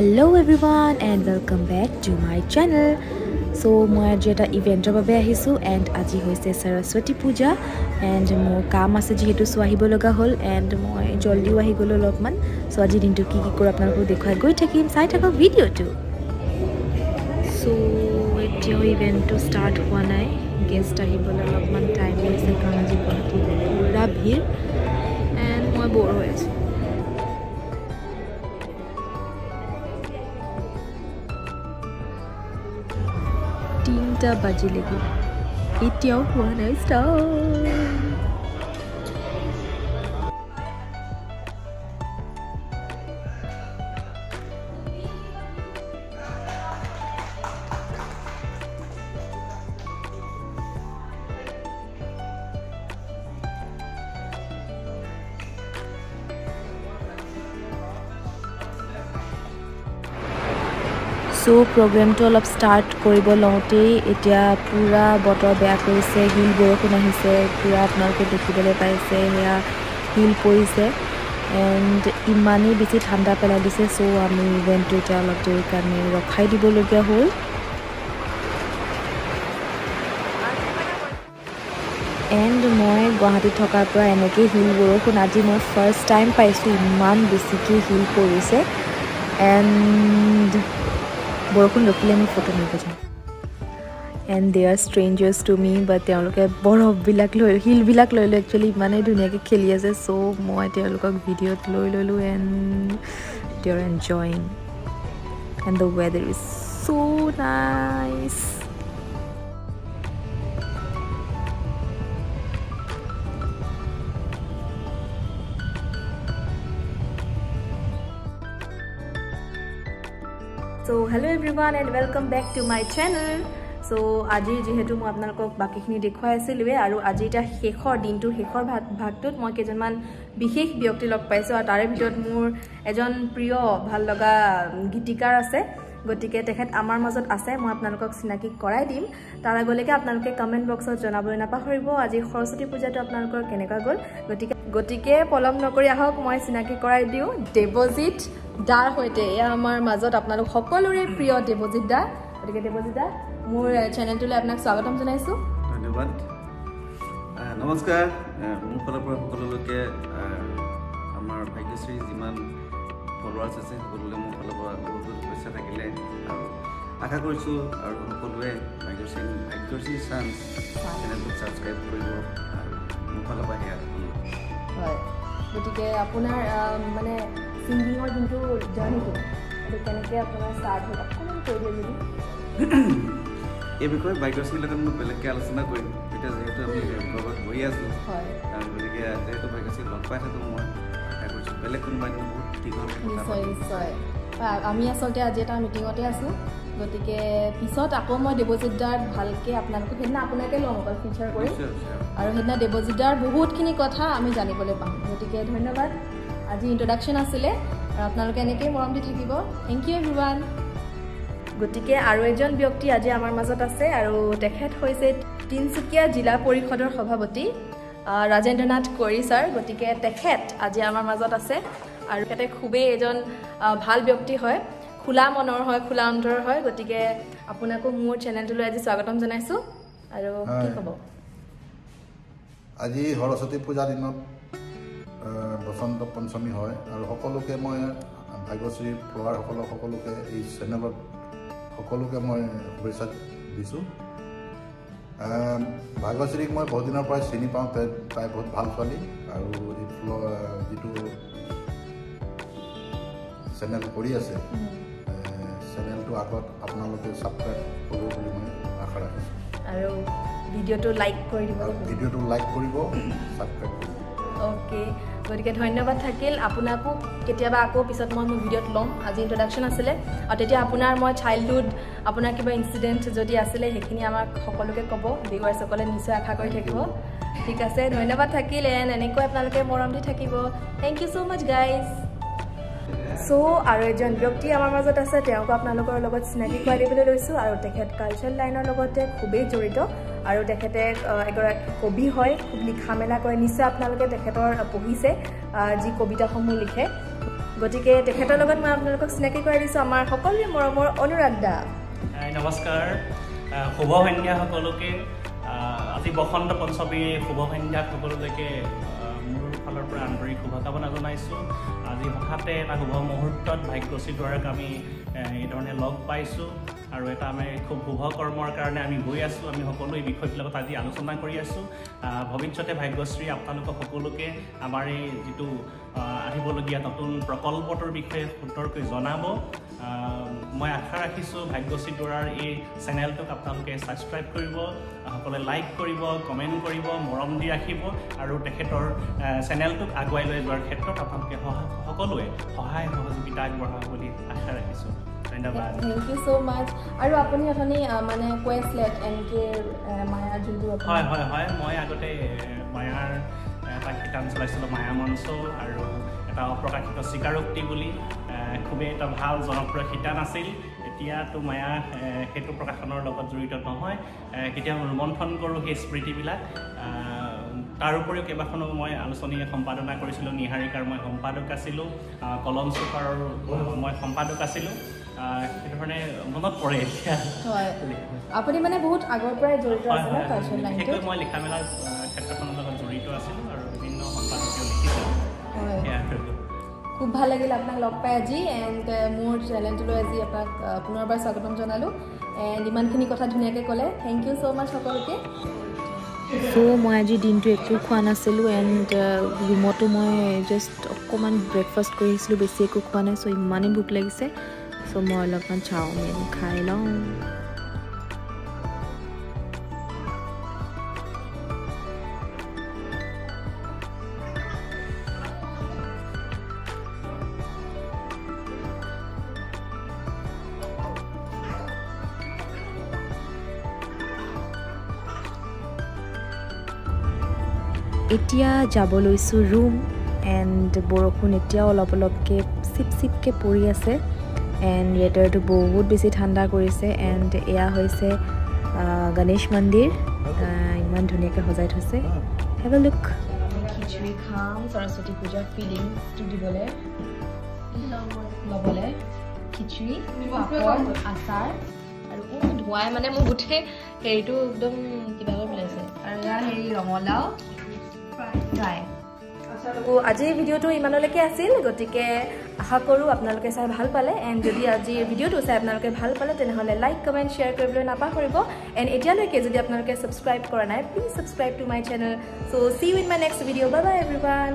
Hello' everyone and welcome back to my channel so' মই আজি এটা ইভেণ্টৰ বাবে আহিছোঁ এণ্ড আজি হৈছে সৰস্বতী পূজা এণ্ড মোৰ কাম আছে যিহেতু চ' আহিব লগা হ'ল এণ্ড মই জল্দিও আহি গ'লোঁ অলপমান। চ' আজি দিনটো কি কি কৰোঁ আপোনালোকক দেখুৱাই গৈ থাকিম। চাই থাকক ভিডিঅ'টো। চ' এতিয়াও ইভেণ্টটো ষ্টাৰ্ট হোৱা নাই। গেষ্ট আহিবলৈ অলপমান টাইম লাগিছে কাৰণ আজি পূৰা ভিৰ। তিনিটা বাজিলেগৈ। এতিয়াও হোৱা নাই ষ্টাৰ্ট চ' প্ৰগ্ৰেমটো অলপ ষ্টাৰ্ট কৰিব লওঁতেই এতিয়া পূৰা বতৰ বেয়া কৰিছে শিল বৰষুণ আহিছে পূৰা আপোনালোকে দেখিবলৈ পাইছে সেয়া শিল পৰিছে। এণ্ড ইমানেই বেছি ঠাণ্ডা পেলাই দিছে চ' আমি ইভেণ্টটো এতিয়া অলপ দেৰিৰ কাৰণে ৰখাই দিবলগীয়া হ'ল। এণ্ড মই গুৱাহাটীত থকাৰ পৰা এনেকৈ শিল বৰষুণ আজি মই ফাৰ্ষ্ট টাইম পাইছোঁ ইমান বেছিকৈ শিল পৰিছে। এণ্ড বৰষুণ ৰখিলে আমি ফটো মাৰিব যাম and they are strangers to me but তেওঁলোকে বৰফবিলাক লৈ শিলবিলাক লৈ লৈ একচুৱেলি ইমানেই ধুনীয়াকৈ খেলি আছে চ' মই তেওঁলোকক ভিডিঅ'ত লৈ ল'লোঁ and they are enjoying and the weather is so' nice so' hello' every and welcome back to my channel so' আজি যিহেতু মই আপোনালোকক বাকীখিনি দেখুৱাই আছিলোঁৱে আৰু আজি এতিয়া শেষৰ দিনটোৰ শেষৰ ভাগ ভাগটোত মই কেইজনমান বিশেষ ব্যক্তি লগ পাইছোঁ আৰু তাৰে ভিতৰত মোৰ এজন প্ৰিয় ভাল লগা গীতিকাৰ আছে। গতিকে তেখেত আমাৰ মাজত আছে মই আপোনালোকক চিনাকি কৰাই দিম। তাৰ আগলৈকে আপোনালোকে কমেণ্ট বক্সত জনাবলৈ নাপাহৰিব আজি সৰস্বতী পূজাটো আপোনালোকৰ কেনেকুৱা গ'ল? গতিকে গতিকে পলম নকৰি আহক মই চিনাকি কৰাই দিওঁ। দেৱজিত দাৰ সৈতে এয়া আমাৰ মাজত আপোনালোক সকলোৰে প্ৰিয় দেৱজিত দা। গতিকে দেৱজিত দা মোৰ চেনেলটোলৈ আপোনাক স্বাগতম জনাইছোঁ। ধন্যবাদ। নমস্কাৰ। মোৰ ফালৰ পৰা সকলোলৈকে আমাৰ ভাগ্যশ্ৰী যিমান ফলোৱাৰ্ছ আছে সকলোলৈ মোৰ ফালৰ পৰা বহুত বহুত শুভেচ্ছা থাকিলে। আৰু আশা কৰিছোঁ আৰু সকলোৱে ভাগ্যশ্ৰী ভাগ্যশ্ৰী চান্স চেনেলটোক ছাবস্ক্ৰাইব কৰিব আৰু মোৰ ফালৰ পৰা সেয়া হয়। গতিকে আপোনাৰ মানে ছিংগিঙৰ যোনটো জাৰ্ণিটো সেইটো কেনেকৈ আপোনাৰ ষ্টাৰ্ট হ'ল? অকণমান কৈ দিয়ে যদি। এই বিষয়ে ভাগ্যশ্ৰীৰ লগত মই বেলেগকৈ আলোচনা কৰিম। এতিয়া যিহেতু আমি লগত বহি আছোঁ। আৰু গতিকে যিহেতু ভাগ্যশ্ৰীক লগ পাই থাকোঁ মই বেলেগ কোনোবা এদিন বহুত দীঘল কথা নিশ্চয় আমি আচলতে আজি এটা মিটিঙতে আছোঁ। গতিকে পিছত আকৌ মই দেৱজিত দাৰ ভালকৈ আপোনালোকক সেইদিনা আপোনাকে ল'ম অকল ফিচাৰ কৰি। নিশ্চয়, নিশ্চয়। আৰু সেইদিনা দেৱজিত দাৰ বহুতখিনি কথা আমি জানিবলৈ পাম। গতিকে ধন্যবাদ। আজি ইণ্ট্ৰডাকশ্যন আছিলে। আৰু আপোনালোকে এনেকৈয়ে মৰম দি থাকিব থেংক ইউ এভৰিৱান গতিকে আৰু এজন ব্যক্তি আজি আমাৰ মাজত আছে। আৰু তেখেত হৈছে তিনিচুকীয়া জিলা পৰিষদৰ সভাপতি আহ, ৰাজেন্দ্ৰ নাথ কোঁৱৰী ছাৰ গতিকে তেখেত আজি আমাৰ মাজত আছে আৰু তেখেতে খুবেই এজন ভাল ব্যক্তি হয়। খোলা মনৰ হয় খোলা অন্তৰৰ হয়। গতিকে আপোনাকো মোৰ চেনেলটোলৈ আজি স্বাগতম জনাইছোঁ। আৰু কি। ক'ব? আজি সৰস্বতী পূজাৰ দিনত বসন্ত পঞ্চমী হয় আৰু সকলোকে মই ভাগ্যশ্ৰী ফ্লৱাৰসকলক সকলোকে এই চেনেলত সকলোকে মই শুভেচ্ছা দিছোঁ। ভাগ্যশ্ৰীক মই বহুত দিনৰ পৰাই চিনি পাওঁ তাই তাই বহুত ভাল ছোৱালী আৰু এই যিটো চেনেল কৰি আছে চেনেলটো আগত আপোনালোকে ছাবস্ক্ৰাইব কৰিব বুলি মই আশা ৰাখিছোঁ। আৰু ভিডিঅ'টো লাইক কৰি দিব। ভিডিঅ'টো লাইক কৰিব ছাবস্ক্ৰাইব কৰিব। অ'কে গতিকে ধন্যবাদ থাকিল। আপোনাকো কেতিয়াবা আকৌ পিছত মই মোৰ ভিডিঅ'ত ল'ম। আজি ইণ্ট্ৰডাকশ্যন আছিলে। আৰু তেতিয়া আপোনাৰ মই চাইল্ডহুড আপোনাৰ কিবা ইনচিডেণ্ট যদি আছিলে সেইখিনি আমাক সকলোকে ক'ব। ভিউৱাৰ্ছসকলে নিশ্চয় আশা কৰি থাকিব। ঠিক আছে ধন্যবাদ থাকিল। এণ্ড এনেকৈ আপোনালোকে মৰম দি থাকিব। Thank you so' much guys so' আৰু এজন ব্যক্তি আমাৰ মাজত আছে তেওঁকো আপোনালোকৰ লগত চিনাকি কৰাই দিবলৈ লৈছোঁ। আৰু তেখেত কালচাৰেল লাইনৰ লগতে খুবেই জড়িত। আৰু তেখেতে এগৰাকী কবি হয় খুব লিখা মেলা কৰে। নিশ্চয় আপোনালোকে তেখেতৰ পঢ়িছে যি কবিতাসমূহ লিখে। গতিকে তেখেতৰ লগত মই আপোনালোকক চিনাকি কৰাই দিছোঁ আমাৰ সকলোৰে মৰমৰ অনুৰাগ দা। নমস্কাৰ। শুভ সন্ধ্যা সকলোকে আজি বসন্ত পঞ্চমীৰ শুভ সন্ধ্যা সকলোলৈকে মোৰ ফালৰ পৰা আন্তৰিক শুভকামনা জনাইছোঁ। আজি হঠাতে এটা শুভ মুহূৰ্তত ভাগ্যশ্ৰী দুৱাৰক আমি এইধৰণে লগ পাইছোঁ। আৰু এটা আমি খুব শুভ কৰ্মৰ কাৰণে আমি গৈ আছোঁ। আমি সকলো এই বিষয়বিলাকত আজি আলোচনা কৰি আছোঁ। ভৱিষ্যতে ভাগ্যশ্ৰী আপোনালোকক সকলোকে আমাৰ এই যিটো আহ, আহিবলগীয়া নতুন প্ৰকল্পটোৰ বিষয়ে সুন্দৰকৈ জনাব। মই আশা ৰাখিছোঁ ভাগ্যশ্ৰী দুৰাৰ এই চেনেলটোক আপোনালোকে ছাবস্ক্ৰাইব কৰিব সকলোৱে লাইক কৰিব কমেণ্ট কৰিব মৰম দি ৰাখিব আৰু তেখেতৰ চেনেলটোক আগুৱাই লৈ যোৱাৰ ক্ষেত্ৰত আপোনালোকে সহায় সকলোৱে সহায় সহযোগিতা আগবঢ়াব বুলি আশা ৰাখিছোঁ। ধন্যবাদ। থেংক ইউ ছ' মাছ আৰু আপুনি অথনি মানে কৈ আছিলে এন কে মায়াৰ যোনটো হয় হয় হয়। মই আগতে মায়াৰ এটা শিতান চলাইছিলোঁ মায়া মঞ্চ আৰু এটা অপ্ৰকাশিত স্বীকাৰোক্তি বুলি। খুবেই এটা ভাল জনপ্ৰিয় শিতান আছিল। এতিয়াতো মায়া সেইটো প্ৰকাশনৰ লগত জড়িত নহয়। এ, কেতিয়াবা ৰোমন্থন কৰোঁ সেই স্মৃতিবিলাক। আহ, তাৰোপৰিও কেইবাখনো মই আলোচনী সম্পাদনা কৰিছিলোঁ। নিহাৰিকাৰ মই সম্পাদক আছিলোঁ। কলম চুপাৰৰ মই সম্পাদক আছিলোঁ। সেইধৰণে মনত পৰে এতিয়া। আপুনি মানে বহুত আগৰ পৰাই জড়িত বিশেষকৈ মই লিখা আহ, ক্ষেত্ৰখনৰ লগত জড়িত আছিলোঁ আৰু বিভিন্ন সম্পাদকীয় লিখিছিলোঁ। খুব ভাল লাগিল আপোনাক লগ পাই আজি এণ্ড মোৰ চেনেলটোলৈ আজি আপোনাক আহ, পুনৰবাৰ স্বাগতম জনালোঁ। এণ্ড ইমানখিনি কথা ধুনীয়াকৈ ক'লে। থেংক ইউ ছ' মাছ সকলোকে। চ' মই আজি দিনটো একো খোৱা নাছিলোঁ এণ্ড ৰুমতো মই জাষ্ট অকণমান ব্ৰেকফাষ্ট কৰি আহিছিলোঁ বেছি একো খোৱা নাই চ' ইমানেই ভোক লাগিছে। চ' মই অলপমান চাওমিন খাই লওঁ। এতিয়া যাব লৈছোঁ ৰুম এণ্ড বৰষুণ এতিয়াও অলপ অলপকৈ চিপ চিপকৈ পৰি আছে এণ্ড ৱেডাৰটো বহুত বেছি ঠাণ্ডা কৰিছে এণ্ড এয়া হৈছে গণেশ মন্দিৰ। ইমান ধুনীয়াকৈ সজাই থৈছে। হেভ এ লুক খিচিৰি খাম সৰস্বতী পূজাৰ ফিলিংছটো দিবলৈ। ল'বলৈ। খিচিৰি আচাৰ। আৰু ধোঁৱাই মানে মোৰ গোটেই হেৰিটো একদম কিবা কৰি পেলাইছে। আৰু ইয়াৰ হেৰি ৰঙালাও। ফ্ৰাই আজিৰ ভিডিঅ'টো ইমানলৈকে আছিল গতিকে আশা কৰোঁ আপোনালোকে চাই ভাল পালে। এণ্ড যদি আজিৰ ভিডিঅ'টো চাই আপোনালোকে ভাল পালে তেনেহ'লে লাইক কমেণ্ট শ্বেয়াৰ কৰিবলৈ নাপাহৰিব। এণ্ড এতিয়ালৈকে যদি আপোনালোকে ছাবস্ক্ৰাইব কৰা নাই please subscribe to my channel so' see you in my next video' bye bye everyone